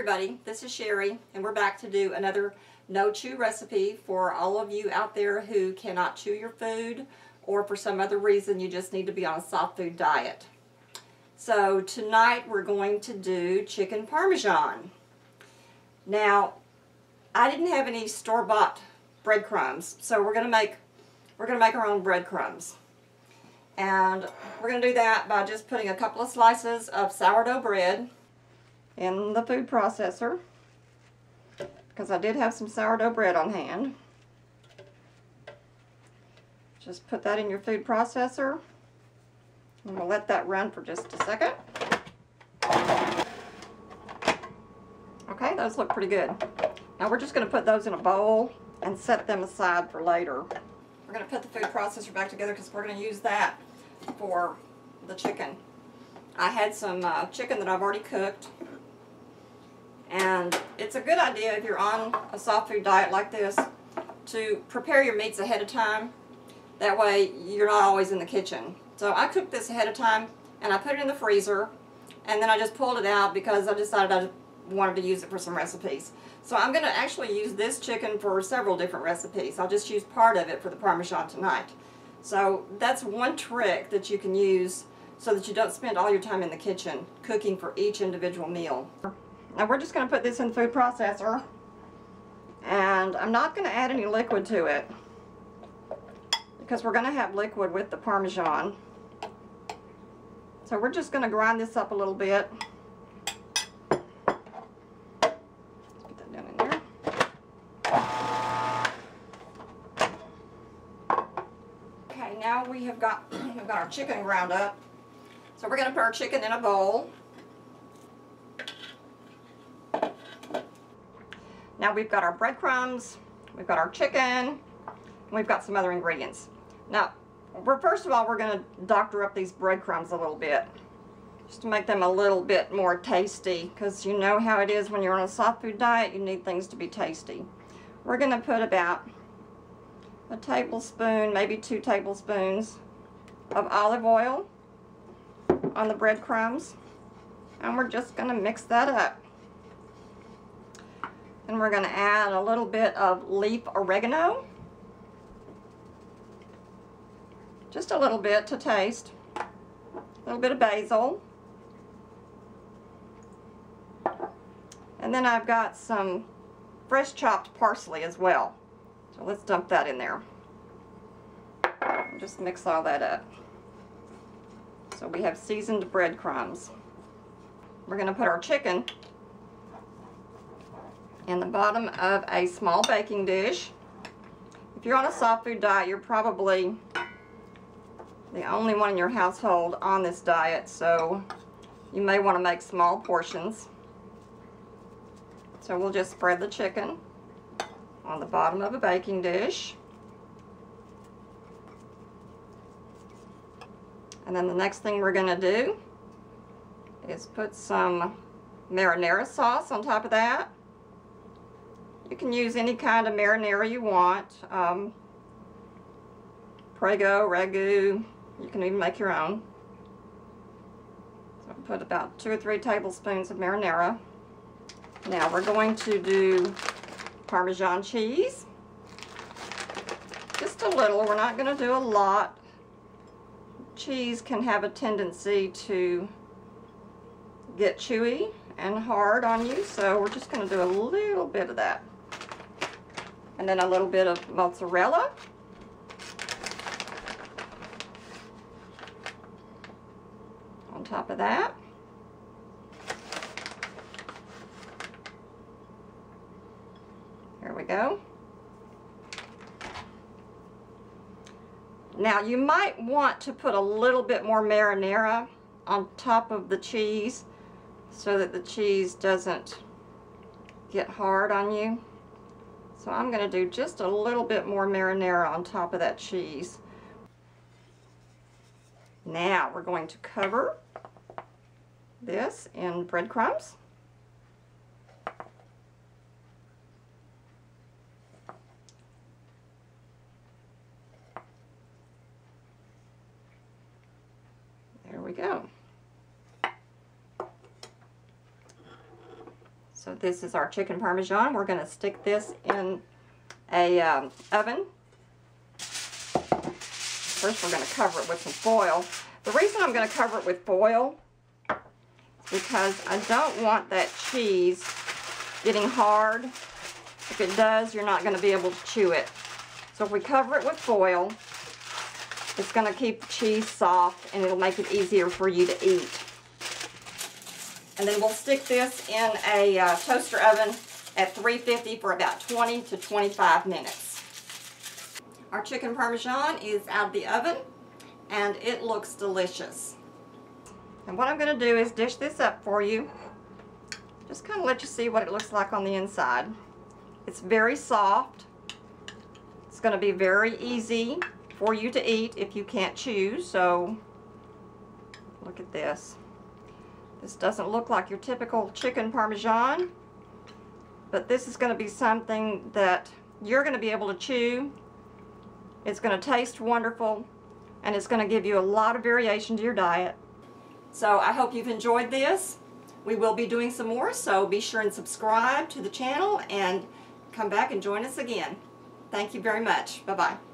everybody, this is Sherri and we're back to do another no chew recipe for all of you out there who cannot chew your food or for some other reason you just need to be on a soft food diet. So tonight we're going to do chicken parmesan. Now I didn't have any store-bought breadcrumbs so we're gonna make we're gonna make our own breadcrumbs and we're gonna do that by just putting a couple of slices of sourdough bread in the food processor because I did have some sourdough bread on hand. Just put that in your food processor. I'm going to let that run for just a second. Okay, those look pretty good. Now we're just going to put those in a bowl and set them aside for later. We're going to put the food processor back together because we're going to use that for the chicken. I had some uh, chicken that I've already cooked and it's a good idea if you're on a soft food diet like this to prepare your meats ahead of time. That way you're not always in the kitchen. So I cooked this ahead of time and I put it in the freezer and then I just pulled it out because I decided I wanted to use it for some recipes. So I'm going to actually use this chicken for several different recipes. I'll just use part of it for the Parmesan tonight. So that's one trick that you can use so that you don't spend all your time in the kitchen cooking for each individual meal. Now we're just going to put this in the food processor and I'm not going to add any liquid to it because we're going to have liquid with the Parmesan. So we're just going to grind this up a little bit. Okay, now we have got we've got our chicken ground up. So we're going to put our chicken in a bowl. Now we've got our breadcrumbs, we've got our chicken, we've got some other ingredients. Now, first of all, we're going to doctor up these breadcrumbs a little bit, just to make them a little bit more tasty, because you know how it is when you're on a soft food diet, you need things to be tasty. We're going to put about a tablespoon, maybe two tablespoons of olive oil on the breadcrumbs, and we're just going to mix that up. And we're going to add a little bit of leaf oregano. Just a little bit to taste. A little bit of basil. And then I've got some fresh chopped parsley as well. So let's dump that in there. Just mix all that up. So we have seasoned breadcrumbs. We're going to put our chicken in the bottom of a small baking dish. If you're on a soft food diet, you're probably the only one in your household on this diet, so you may want to make small portions. So we'll just spread the chicken on the bottom of a baking dish. And then the next thing we're going to do is put some marinara sauce on top of that. You can use any kind of marinara you want. Um, Prego, Ragu, you can even make your own. So put about two or three tablespoons of marinara. Now we're going to do Parmesan cheese. Just a little, we're not going to do a lot. Cheese can have a tendency to get chewy and hard on you, so we're just going to do a little bit of that and then a little bit of mozzarella. On top of that. Here we go. Now you might want to put a little bit more marinara on top of the cheese so that the cheese doesn't get hard on you. So I'm going to do just a little bit more marinara on top of that cheese. Now we're going to cover this in breadcrumbs. There we go. So this is our chicken parmesan. We're going to stick this in a um, oven. First we're going to cover it with some foil. The reason I'm going to cover it with foil is because I don't want that cheese getting hard. If it does, you're not going to be able to chew it. So if we cover it with foil, it's going to keep the cheese soft and it'll make it easier for you to eat. And then we'll stick this in a uh, toaster oven at 350 for about 20 to 25 minutes. Our chicken parmesan is out of the oven and it looks delicious. And what I'm going to do is dish this up for you. Just kind of let you see what it looks like on the inside. It's very soft. It's going to be very easy for you to eat if you can't chew. So look at this. This doesn't look like your typical chicken parmesan, but this is going to be something that you're going to be able to chew it's going to taste wonderful and it's going to give you a lot of variation to your diet. So I hope you've enjoyed this. We will be doing some more, so be sure and subscribe to the channel and come back and join us again. Thank you very much. Bye-bye.